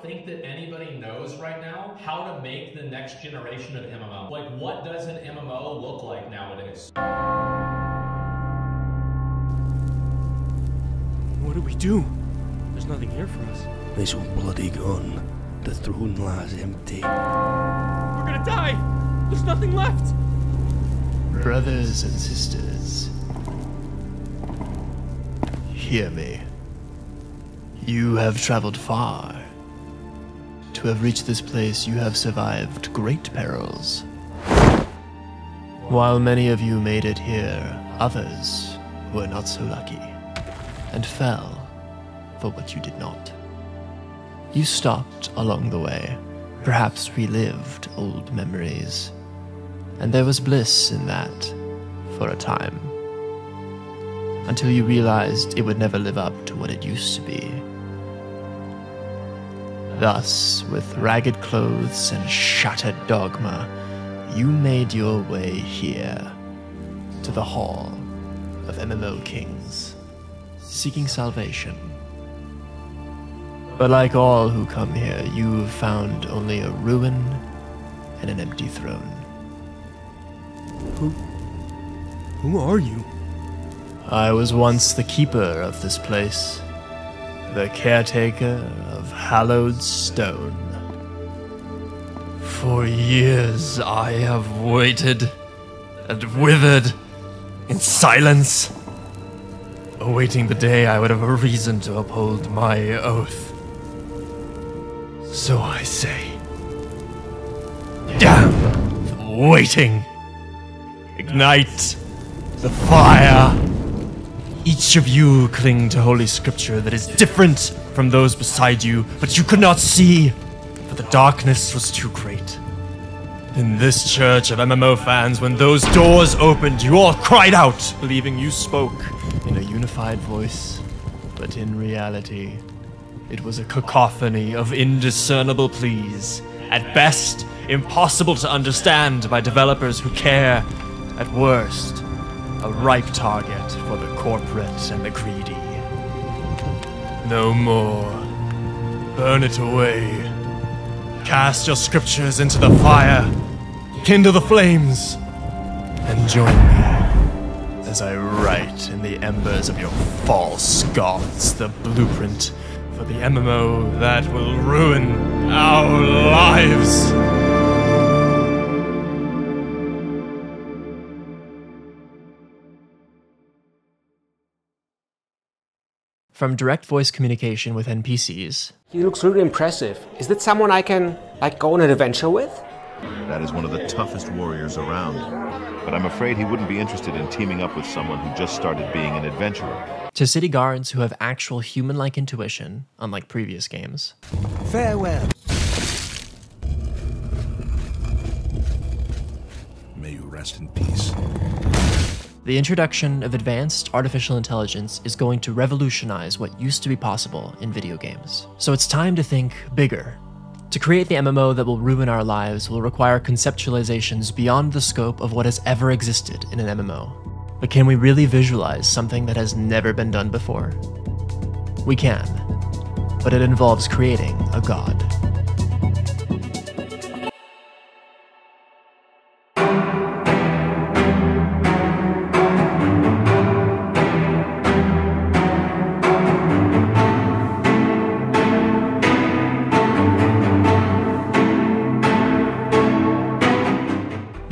don't think that anybody knows right now how to make the next generation of MMO. Like, what does an MMO look like nowadays? What do we do? There's nothing here for us. This will bloody gone. The throne lies empty. We're gonna die! There's nothing left! Brothers and sisters, hear me. You have traveled far. To have reached this place, you have survived great perils. While many of you made it here, others were not so lucky and fell for what you did not. You stopped along the way, perhaps relived old memories, and there was bliss in that for a time. Until you realized it would never live up to what it used to be. Thus, with ragged clothes and shattered dogma, you made your way here to the Hall of MMO Kings, seeking salvation. But like all who come here, you have found only a ruin and an empty throne. Who. Who are you? I was once the keeper of this place, the caretaker of hallowed stone. For years I have waited and withered in silence, awaiting the day I would have a reason to uphold my oath. So I say, damn waiting. Ignite the fire. Each of you cling to Holy Scripture that is different from those beside you, but you could not see, for the darkness was too great. In this church of MMO fans, when those doors opened, you all cried out, believing you spoke in a unified voice. But in reality, it was a cacophony of indiscernible pleas. At best, impossible to understand by developers who care. At worst, a ripe target for the corporate and the greedy. No more. Burn it away. Cast your scriptures into the fire. Kindle the flames. And join me as I write in the embers of your false gods the blueprint for the MMO that will ruin our lives. From direct voice communication with NPCs, He looks really impressive. Is that someone I can, like, go on an adventure with? That is one of the toughest warriors around. But I'm afraid he wouldn't be interested in teaming up with someone who just started being an adventurer. to city guards who have actual human like intuition, unlike previous games, Farewell. May you rest in peace. The introduction of advanced artificial intelligence is going to revolutionize what used to be possible in video games. So it's time to think bigger. To create the MMO that will ruin our lives will require conceptualizations beyond the scope of what has ever existed in an MMO. But can we really visualize something that has never been done before? We can, but it involves creating a god.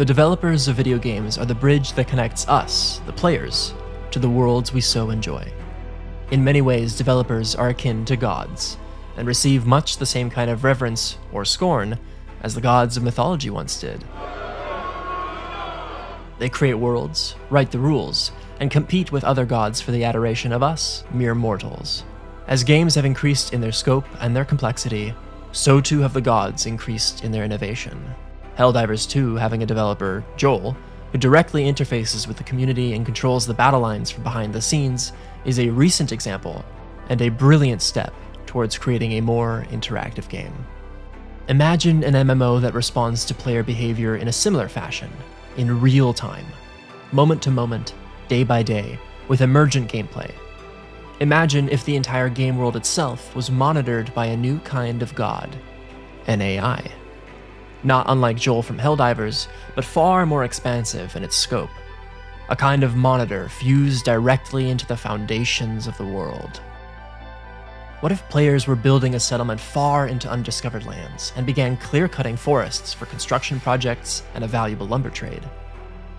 Developers of video games are the bridge that connects us, the players, to the worlds we so enjoy. In many ways, developers are akin to gods, and receive much the same kind of reverence or scorn as the gods of mythology once did. They create worlds, write the rules, and compete with other gods for the adoration of us, mere mortals. As games have increased in their scope and their complexity, so too have the gods increased in their innovation. Helldivers 2 having a developer, Joel, who directly interfaces with the community and controls the battle lines from behind the scenes, is a recent example and a brilliant step towards creating a more interactive game. Imagine an MMO that responds to player behavior in a similar fashion, in real time, moment to moment, day by day, with emergent gameplay. Imagine if the entire game world itself was monitored by a new kind of god, an AI. Not unlike Joel from Helldivers, but far more expansive in its scope. A kind of monitor fused directly into the foundations of the world. What if players were building a settlement far into undiscovered lands and began clear cutting forests for construction projects and a valuable lumber trade?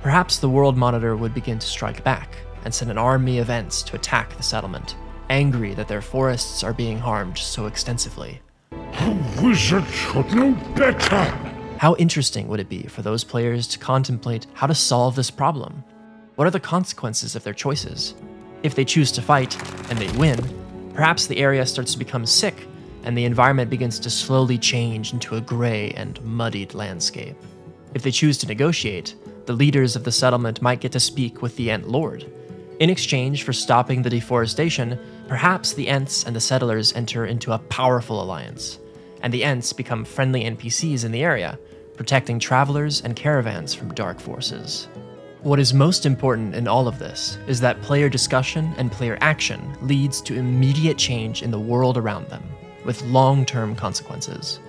Perhaps the World Monitor would begin to strike back and send an army of Ents to attack the settlement, angry that their forests are being harmed so extensively. A wizard should know better. How interesting would it be for those players to contemplate how to solve this problem? What are the consequences of their choices? If they choose to fight and they win, perhaps the area starts to become sick and the environment begins to slowly change into a gray and muddied landscape. If they choose to negotiate, the leaders of the settlement might get to speak with the Ent Lord. In exchange for stopping the deforestation, perhaps the Ents and the settlers enter into a powerful alliance, and the Ents become friendly NPCs in the area, protecting travelers and caravans from dark forces. What is most important in all of this is that player discussion and player action leads to immediate change in the world around them, with long term consequences.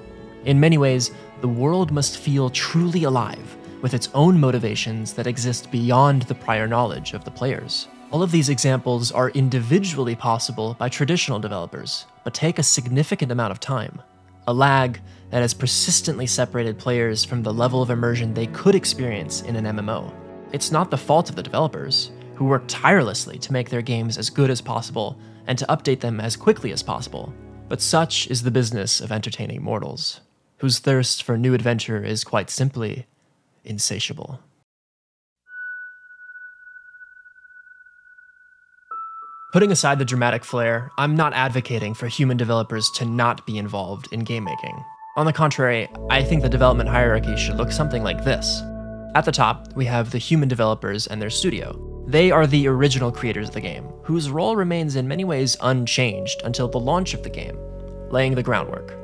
In many ways, the world must feel truly alive, with its own motivations that exist beyond the prior knowledge of the players. All of these examples are individually possible by traditional developers, but take a significant amount of time. A lag that has persistently separated players from the level of immersion they could experience in an MMO. It's not the fault of the developers, who work tirelessly to make their games as good as possible and to update them as quickly as possible. But such is the business of entertaining mortals, whose thirst for new adventure is quite simply insatiable. Putting aside the dramatic flair, I'm not advocating for human developers to not be involved in game making. On the contrary, I think the development hierarchy should look something like this. At the top, we have the human developers and their studio. They are the original creators of the game, whose role remains in many ways unchanged until the launch of the game, laying the groundwork.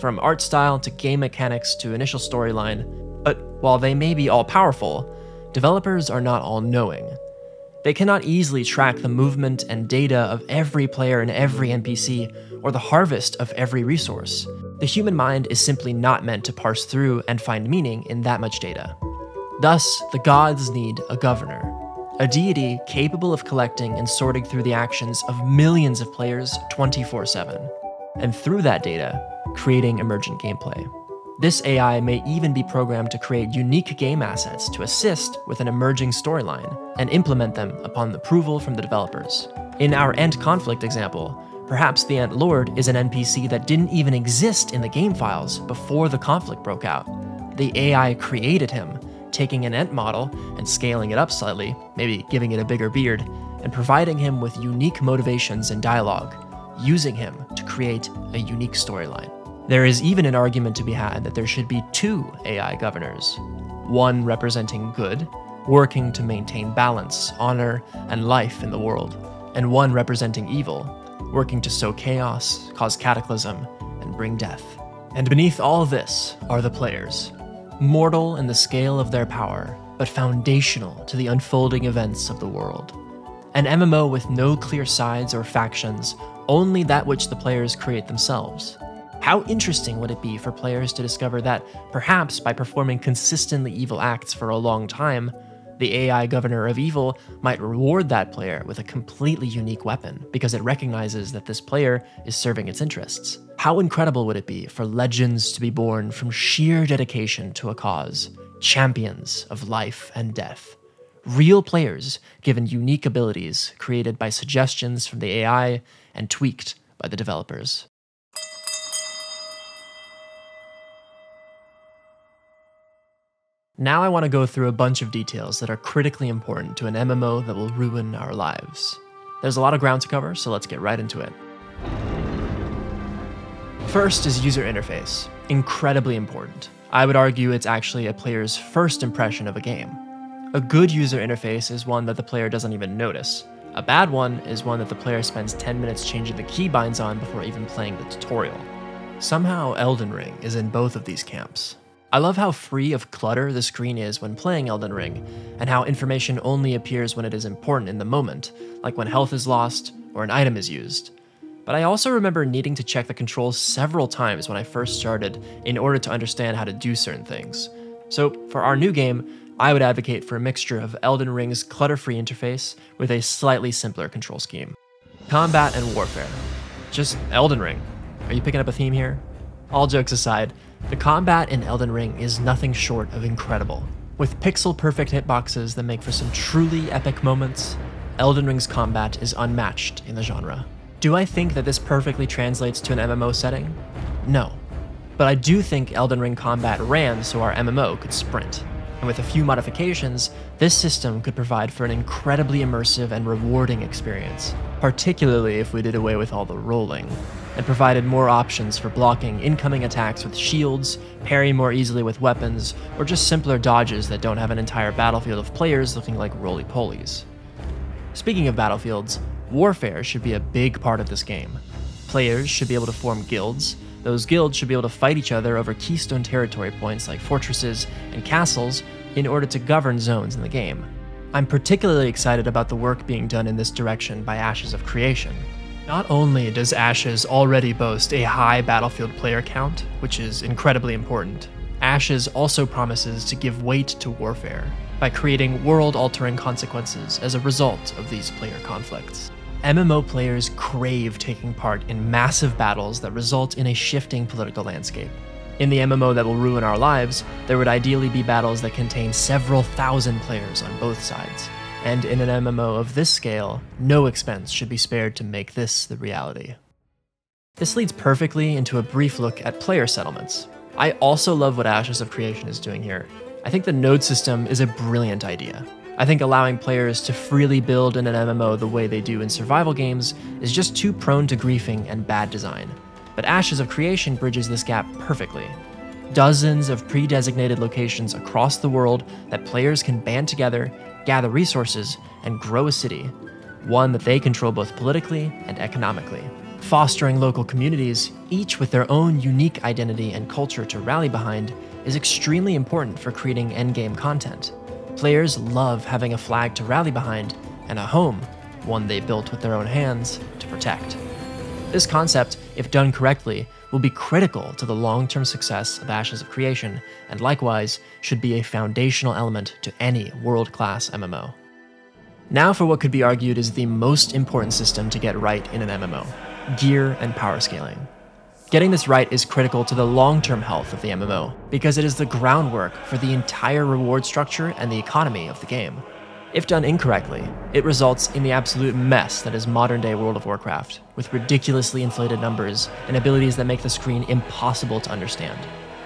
From art style to game mechanics to initial storyline, but while they may be all powerful, developers are not all knowing. They cannot easily track the movement and data of every player and every NPC, or the harvest of every resource. The human mind is simply not meant to parse through and find meaning in that much data. Thus, the gods need a governor, a deity capable of collecting and sorting through the actions of millions of players 24 7, and through that data, creating emergent gameplay. This AI may even be programmed to create unique game assets to assist with an emerging storyline and implement them upon approval from the developers. In our Ent conflict example, perhaps the Ent Lord is an NPC that didn't even exist in the game files before the conflict broke out. The AI created him, taking an Ent model and scaling it up slightly, maybe giving it a bigger beard, and providing him with unique motivations and dialogue, using him to create a unique storyline. There is even an argument to be had that there should be two AI governors one representing good, working to maintain balance, honor, and life in the world, and one representing evil, working to sow chaos, cause cataclysm, and bring death. And beneath all this are the players, mortal in the scale of their power, but foundational to the unfolding events of the world. An MMO with no clear sides or factions, only that which the players create themselves. How interesting would it be for players to discover that, perhaps by performing consistently evil acts for a long time, the AI Governor of Evil might reward that player with a completely unique weapon because it recognizes that this player is serving its interests. How incredible would it be for legends to be born from sheer dedication to a cause, champions of life and death? Real players given unique abilities created by suggestions from the AI and tweaked by the developers. Now I want to go through a bunch of details that are critically important to an MMO that will ruin our lives. There's a lot of ground to cover, so let's get right into it. First is user interface. Incredibly important. I would argue it's actually a player's first impression of a game. A good user interface is one that the player doesn't even notice. A bad one is one that the player spends 10 minutes changing the keybinds on before even playing the tutorial. Somehow Elden Ring is in both of these camps. I love how free of clutter the screen is when playing Elden Ring, and how information only appears when it is important in the moment, like when health is lost, or an item is used. But I also remember needing to check the controls several times when I first started in order to understand how to do certain things. So, for our new game, I would advocate for a mixture of Elden Ring's clutter free interface with a slightly simpler control scheme. Combat and warfare. Just Elden Ring. Are you picking up a theme here? All jokes aside, the combat in Elden Ring is nothing short of incredible. With pixel perfect hitboxes that make for some truly epic moments, Elden Ring's combat is unmatched in the genre. Do I think that this perfectly translates to an MMO setting? No. But I do think Elden Ring combat ran so our MMO could sprint and with a few modifications, this system could provide for an incredibly immersive and rewarding experience, particularly if we did away with all the rolling, and provided more options for blocking incoming attacks with shields, parry more easily with weapons, or just simpler dodges that don't have an entire battlefield of players looking like roly-polies. Speaking of battlefields, warfare should be a big part of this game. Players should be able to form guilds, those guilds should be able to fight each other over keystone territory points like fortresses and castles in order to govern zones in the game. I'm particularly excited about the work being done in this direction by Ashes of Creation. Not only does Ashes already boast a high battlefield player count, which is incredibly important, Ashes also promises to give weight to warfare by creating world altering consequences as a result of these player conflicts. MMO players crave taking part in massive battles that result in a shifting political landscape. In the MMO that will ruin our lives, there would ideally be battles that contain several thousand players on both sides. And in an MMO of this scale, no expense should be spared to make this the reality. This leads perfectly into a brief look at player settlements. I also love what Ashes of Creation is doing here. I think the node system is a brilliant idea. I think allowing players to freely build in an MMO the way they do in survival games is just too prone to griefing and bad design. But Ashes of Creation bridges this gap perfectly. Dozens of pre designated locations across the world that players can band together, gather resources, and grow a city, one that they control both politically and economically. Fostering local communities, each with their own unique identity and culture to rally behind, is extremely important for creating endgame content. Players love having a flag to rally behind and a home, one they built with their own hands, to protect. This concept, if done correctly, will be critical to the long term success of Ashes of Creation, and likewise should be a foundational element to any world class MMO. Now for what could be argued is the most important system to get right in an MMO gear and power scaling. Getting this right is critical to the long term health of the MMO, because it is the groundwork for the entire reward structure and the economy of the game. If done incorrectly, it results in the absolute mess that is modern day World of Warcraft, with ridiculously inflated numbers and abilities that make the screen impossible to understand.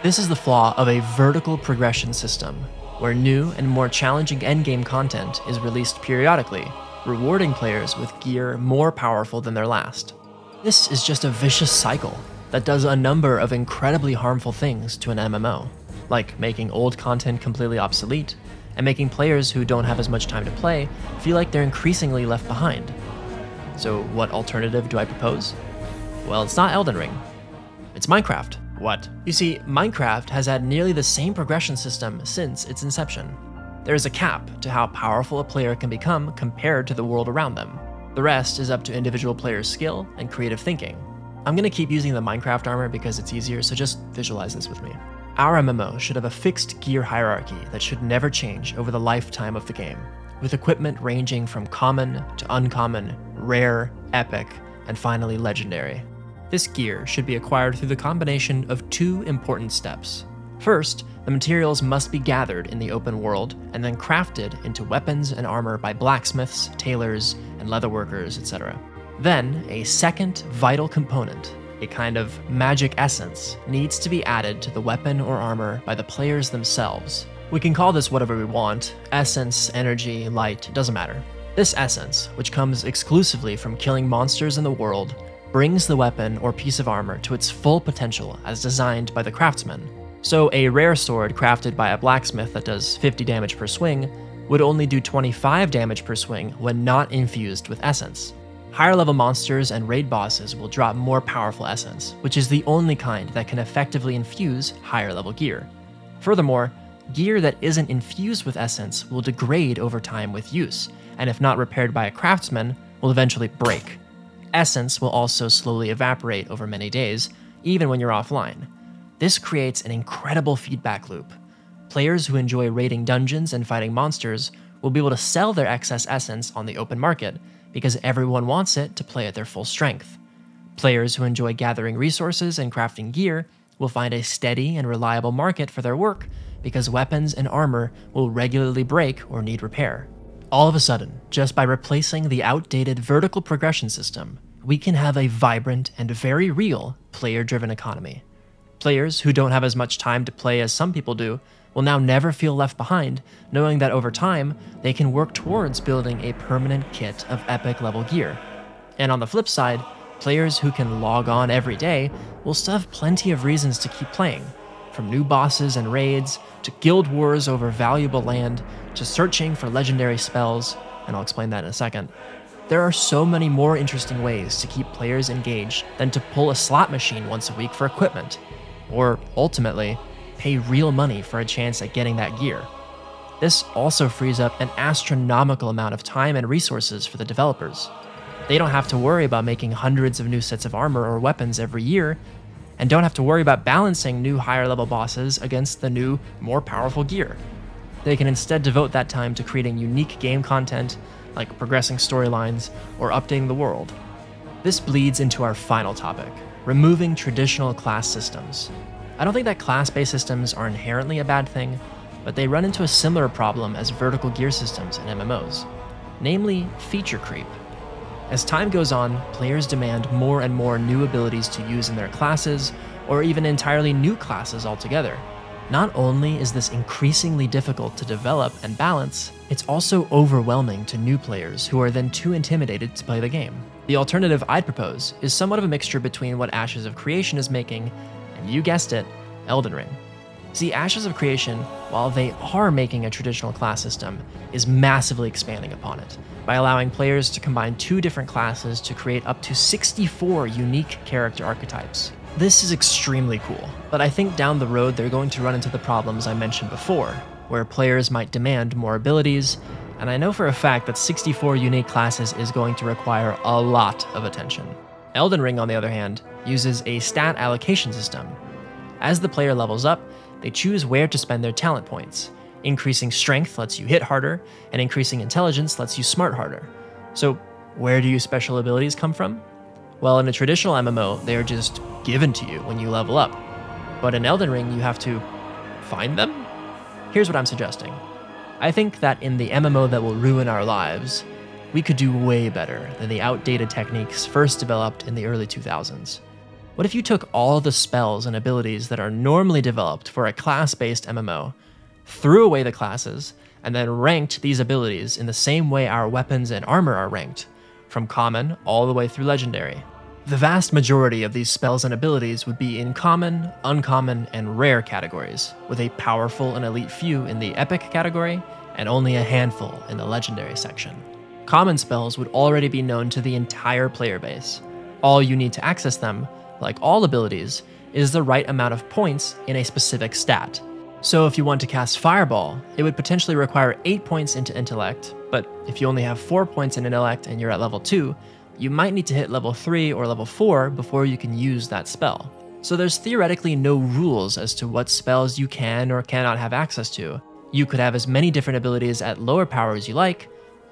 This is the flaw of a vertical progression system, where new and more challenging endgame content is released periodically, rewarding players with gear more powerful than their last. This is just a vicious cycle that does a number of incredibly harmful things to an MMO, like making old content completely obsolete, and making players who don't have as much time to play feel like they're increasingly left behind. So, what alternative do I propose? Well, it's not Elden Ring. It's Minecraft. What? You see, Minecraft has had nearly the same progression system since its inception. There is a cap to how powerful a player can become compared to the world around them. The rest is up to individual players' skill and creative thinking. I'm going to keep using the Minecraft armor because it's easier, so just visualize this with me. Our MMO should have a fixed gear hierarchy that should never change over the lifetime of the game, with equipment ranging from common to uncommon, rare, epic, and finally legendary. This gear should be acquired through the combination of two important steps. First, the materials must be gathered in the open world and then crafted into weapons and armor by blacksmiths, tailors, and leatherworkers, etc. Then, a second vital component, a kind of magic essence, needs to be added to the weapon or armor by the players themselves. We can call this whatever we want essence, energy, light, doesn't matter. This essence, which comes exclusively from killing monsters in the world, brings the weapon or piece of armor to its full potential as designed by the craftsman. So, a rare sword crafted by a blacksmith that does 50 damage per swing would only do 25 damage per swing when not infused with essence. Higher level monsters and raid bosses will drop more powerful essence, which is the only kind that can effectively infuse higher level gear. Furthermore, gear that isn't infused with essence will degrade over time with use, and if not repaired by a craftsman, will eventually break. essence will also slowly evaporate over many days, even when you're offline. This creates an incredible feedback loop. Players who enjoy raiding dungeons and fighting monsters will be able to sell their excess essence on the open market because everyone wants it to play at their full strength. Players who enjoy gathering resources and crafting gear will find a steady and reliable market for their work because weapons and armor will regularly break or need repair. All of a sudden, just by replacing the outdated vertical progression system, we can have a vibrant and very real player driven economy. Players who don't have as much time to play as some people do will now never feel left behind, knowing that over time, they can work towards building a permanent kit of epic level gear. And on the flip side, players who can log on every day will still have plenty of reasons to keep playing, from new bosses and raids, to guild wars over valuable land, to searching for legendary spells, and I'll explain that in a second. There are so many more interesting ways to keep players engaged than to pull a slot machine once a week for equipment, or ultimately, pay real money for a chance at getting that gear. This also frees up an astronomical amount of time and resources for the developers. They don't have to worry about making hundreds of new sets of armor or weapons every year, and don't have to worry about balancing new higher level bosses against the new, more powerful gear. They can instead devote that time to creating unique game content, like progressing storylines or updating the world. This bleeds into our final topic removing traditional class systems. I don't think that class based systems are inherently a bad thing, but they run into a similar problem as vertical gear systems in MMOs, namely feature creep. As time goes on, players demand more and more new abilities to use in their classes, or even entirely new classes altogether. Not only is this increasingly difficult to develop and balance, it's also overwhelming to new players who are then too intimidated to play the game. The alternative I'd propose is somewhat of a mixture between what Ashes of Creation is making you guessed it, Elden Ring. See, Ashes of Creation, while they are making a traditional class system, is massively expanding upon it by allowing players to combine two different classes to create up to 64 unique character archetypes. This is extremely cool, but I think down the road they're going to run into the problems I mentioned before, where players might demand more abilities, and I know for a fact that 64 unique classes is going to require a lot of attention. Elden Ring, on the other hand, uses a stat allocation system. As the player levels up, they choose where to spend their talent points. Increasing strength lets you hit harder, and increasing intelligence lets you smart harder. So, where do your special abilities come from? Well, in a traditional MMO, they are just given to you when you level up. But in Elden Ring, you have to find them? Here's what I'm suggesting. I think that in the MMO that will ruin our lives, we could do way better than the outdated techniques first developed in the early 2000s. What if you took all the spells and abilities that are normally developed for a class based MMO, threw away the classes, and then ranked these abilities in the same way our weapons and armor are ranked, from common all the way through legendary? The vast majority of these spells and abilities would be in common, uncommon, and rare categories, with a powerful and elite few in the epic category and only a handful in the legendary section. Common spells would already be known to the entire player base. All you need to access them, like all abilities, is the right amount of points in a specific stat. So if you want to cast Fireball, it would potentially require 8 points into Intellect, but if you only have 4 points in Intellect and you're at level 2, you might need to hit level 3 or level 4 before you can use that spell. So there's theoretically no rules as to what spells you can or cannot have access to. You could have as many different abilities at lower power as you like,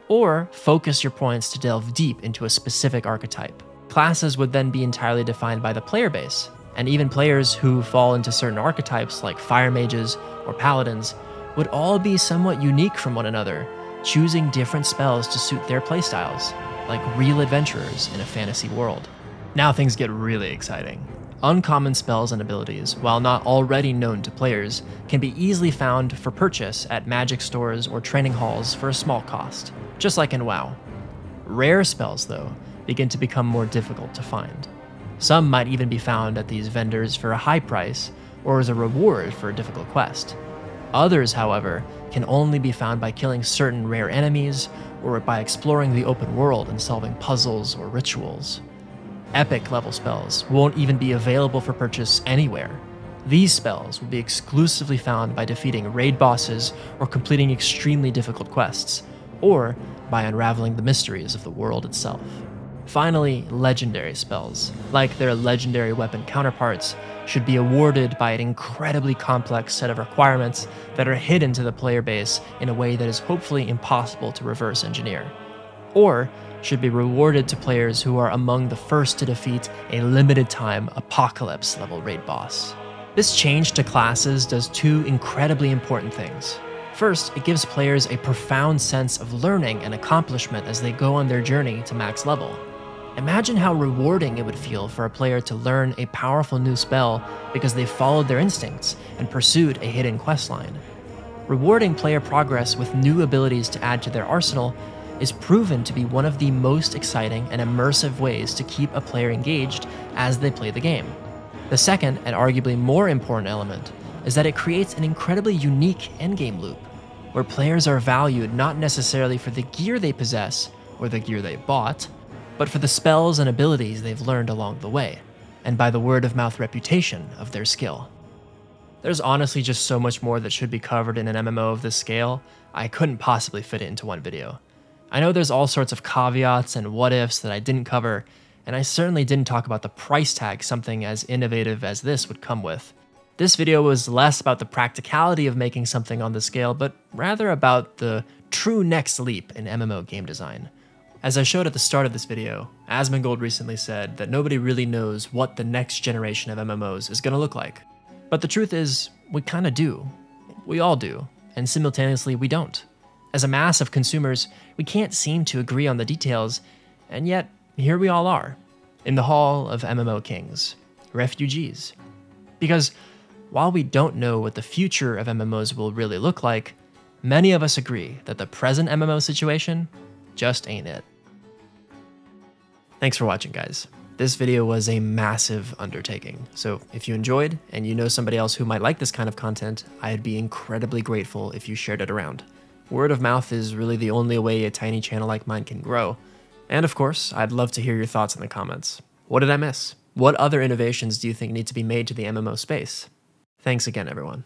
or focus your points to delve deep into a specific archetype. Classes would then be entirely defined by the player base, and even players who fall into certain archetypes like fire mages or paladins would all be somewhat unique from one another, choosing different spells to suit their playstyles, like real adventurers in a fantasy world. Now things get really exciting. Uncommon spells and abilities, while not already known to players, can be easily found for purchase at magic stores or training halls for a small cost just like in WoW. Rare spells, though, begin to become more difficult to find. Some might even be found at these vendors for a high price or as a reward for a difficult quest. Others, however, can only be found by killing certain rare enemies or by exploring the open world and solving puzzles or rituals. Epic level spells won't even be available for purchase anywhere. These spells will be exclusively found by defeating raid bosses or completing extremely difficult quests, or by unraveling the mysteries of the world itself. Finally, legendary spells, like their legendary weapon counterparts, should be awarded by an incredibly complex set of requirements that are hidden to the player base in a way that is hopefully impossible to reverse engineer. Or should be rewarded to players who are among the first to defeat a limited time apocalypse level raid boss. This change to classes does two incredibly important things. First, it gives players a profound sense of learning and accomplishment as they go on their journey to max level. Imagine how rewarding it would feel for a player to learn a powerful new spell because they followed their instincts and pursued a hidden questline. Rewarding player progress with new abilities to add to their arsenal is proven to be one of the most exciting and immersive ways to keep a player engaged as they play the game. The second, and arguably more important element, is that it creates an incredibly unique endgame loop, where players are valued not necessarily for the gear they possess or the gear they bought, but for the spells and abilities they've learned along the way, and by the word of mouth reputation of their skill. There's honestly just so much more that should be covered in an MMO of this scale, I couldn't possibly fit it into one video. I know there's all sorts of caveats and what ifs that I didn't cover, and I certainly didn't talk about the price tag something as innovative as this would come with. This video was less about the practicality of making something on the scale, but rather about the true next leap in MMO game design. As I showed at the start of this video, Asmongold recently said that nobody really knows what the next generation of MMOs is going to look like. But the truth is, we kinda do. We all do, and simultaneously we don't. As a mass of consumers, we can't seem to agree on the details, and yet here we all are, in the Hall of MMO Kings, refugees. Because while we don't know what the future of MMOs will really look like, many of us agree that the present MMO situation just ain't it. Thanks for watching, guys. This video was a massive undertaking, so if you enjoyed and you know somebody else who might like this kind of content, I'd be incredibly grateful if you shared it around. Word of mouth is really the only way a tiny channel like mine can grow. And of course, I'd love to hear your thoughts in the comments. What did I miss? What other innovations do you think need to be made to the MMO space? Thanks again, everyone.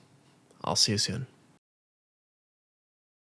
I'll see you soon.